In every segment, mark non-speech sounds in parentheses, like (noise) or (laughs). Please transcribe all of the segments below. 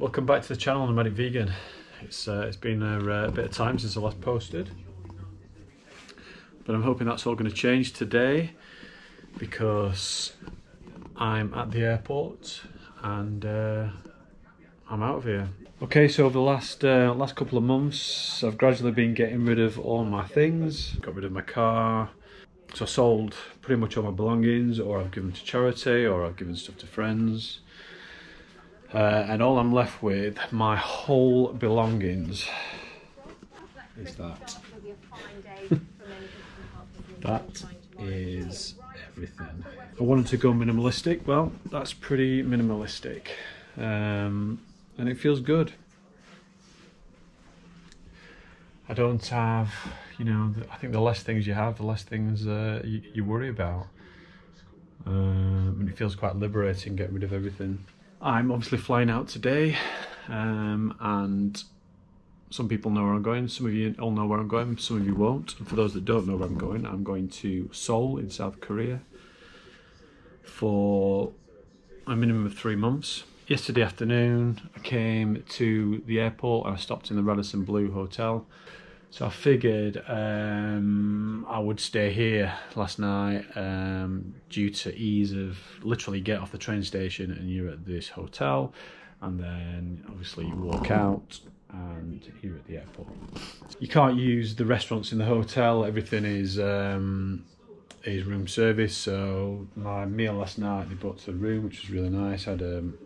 Welcome back to the channel, Nomadic Vegan. It's uh, it's been a, uh, a, bit of time since I last posted, but I'm hoping that's all going to change today because I'm at the airport and uh, I'm out of here. Okay, so over the last uh, last couple of months, I've gradually been getting rid of all my things. Got rid of my car, so I sold pretty much all my belongings, or I've given to charity, or I've given stuff to friends. Uh, and all I'm left with, my whole belongings, is that. (laughs) that is everything. I wanted to go minimalistic, well, that's pretty minimalistic. Um, and it feels good. I don't have, you know, I think the less things you have, the less things uh, you, you, worry about. Um, and it feels quite liberating getting rid of everything. I'm obviously flying out today, um, and some people know where I'm going. Some of you all know where I'm going. Some of you won't. And for those that don't know where I'm going, I'm going to Seoul in South Korea for a minimum of three months. Yesterday afternoon, I came to the airport and I stopped in the Radisson Blu Hotel. So I figured um, I would stay here last night um, due to ease of literally get off the train station and you're at this hotel and then obviously you walk out and you're at the airport. You can't use the restaurants in the hotel, everything is um, is room service so my meal last night they brought to the room which was really nice. I had a, um,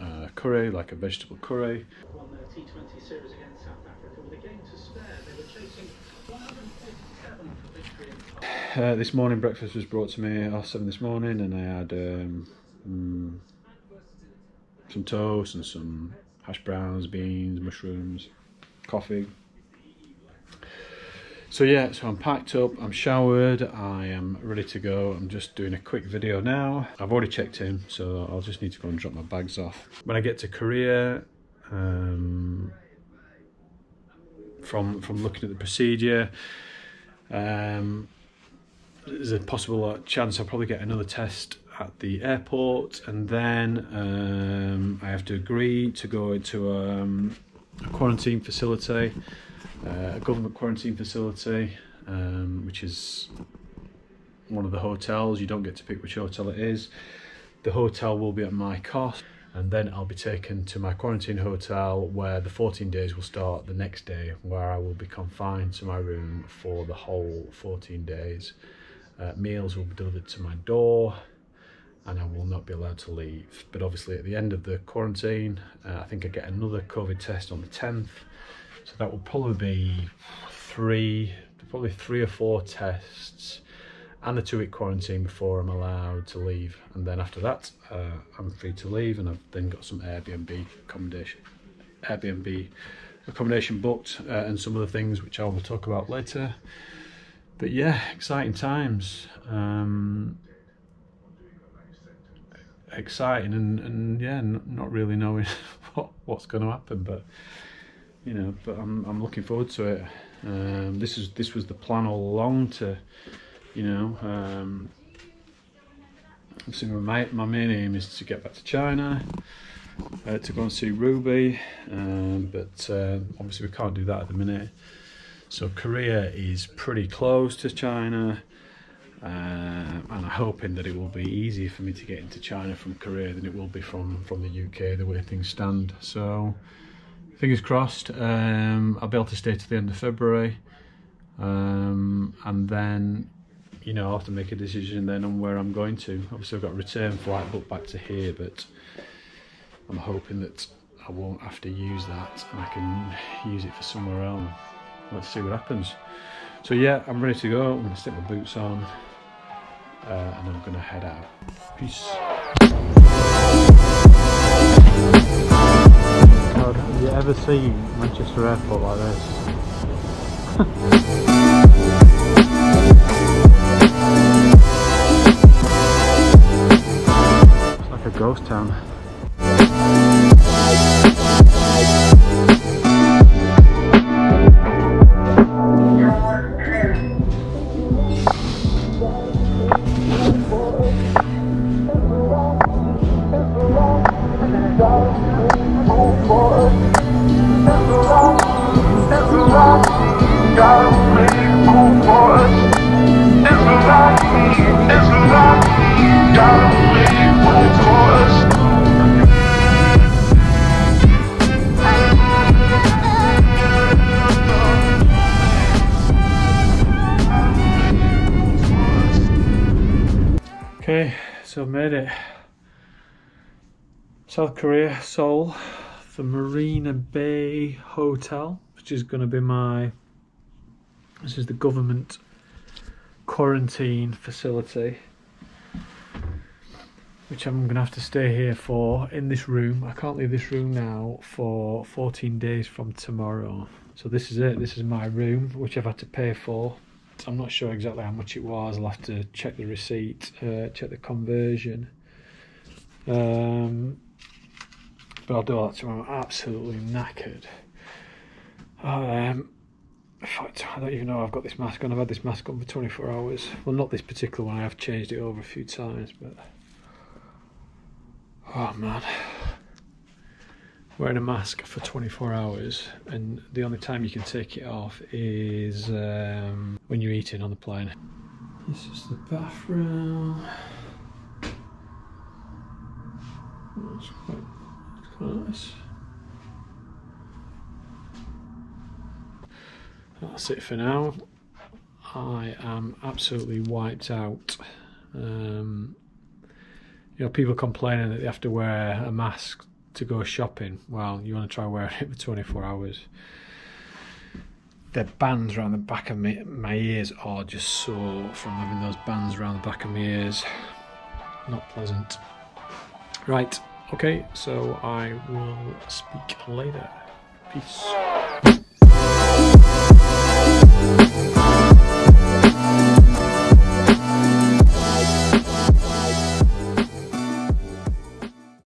a curry, like a vegetable curry. Uh, this morning breakfast was brought to me at 7 this morning and I had um, um, some toast and some hash browns, beans, mushrooms, coffee. So yeah, so I'm packed up, I'm showered, I am ready to go. I'm just doing a quick video now. I've already checked in, so I'll just need to go and drop my bags off. When I get to Korea, um, from from looking at the procedure, um, there's a possible chance I'll probably get another test at the airport and then um, I have to agree to go into um, a quarantine facility, uh, a government quarantine facility, um, which is one of the hotels. You don't get to pick which hotel it is. The hotel will be at my cost and then I'll be taken to my quarantine hotel where the 14 days will start the next day where I will be confined to my room for the whole 14 days. Uh, meals will be delivered to my door and I will not be allowed to leave. But obviously at the end of the quarantine, uh, I think I get another COVID test on the 10th. So that will probably be three, probably three or four tests and a two week quarantine before I'm allowed to leave. And then after that, uh, I'm free to leave and I've then got some Airbnb accommodation, Airbnb accommodation booked uh, and some other things which I will talk about later but yeah, exciting times. Um, exciting and, and yeah, not really knowing (laughs) what, what's going to happen, but you know, but I'm I'm looking forward to it. Um, this is this was the plan all along to, you know, um, so my my main aim is to get back to China. Uh, to go and see Ruby, um, but uh, obviously we can't do that at the minute. So Korea is pretty close to China. Uh, and I'm hoping that it will be easier for me to get into China from Korea than it will be from, from the UK, the way things stand. So, fingers crossed, um, I'll be able to stay to the end of February. Um, and then, you know, I'll have to make a decision then on where I'm going to. Obviously, I've got a return flight booked back to here, but I'm hoping that I won't have to use that and I can use it for somewhere else let's see what happens. So yeah, I'm ready to go. I'm to stick my boots on uh, and I'm going to head out. Peace. God, have you ever seen Manchester Airport like this? (laughs) ghost town. Okay, so I've made it. South Korea, Seoul, the Marina Bay Hotel, which is going to be my. This is the government quarantine facility, which I'm going to have to stay here for in this room. I can't leave this room now for 14 days from tomorrow. So this is it. This is my room, which I've had to pay for. I'm not sure exactly how much it was. I'll have to check the receipt, uh, check the conversion. Um, but I'll do that tomorrow. I'm absolutely knackered. Um, in fact, I don't even know I've got this mask on. I've had this mask on for 24 hours. Well, not this particular one. I have changed it over a few times, but oh man, wearing a mask for 24 hours, and the only time you can take it off is um, when you're eating on the plane. This is the bathroom. That's quite, quite nice. That's it for now. I am absolutely wiped out. Um, you know, people complaining that they have to wear a mask to go shopping. Well, you want to try wearing it for 24 hours. The bands around the back of my, my ears are just sore from having those bands around the back of my ears. Not pleasant. Right, okay, so I will speak later. Peace.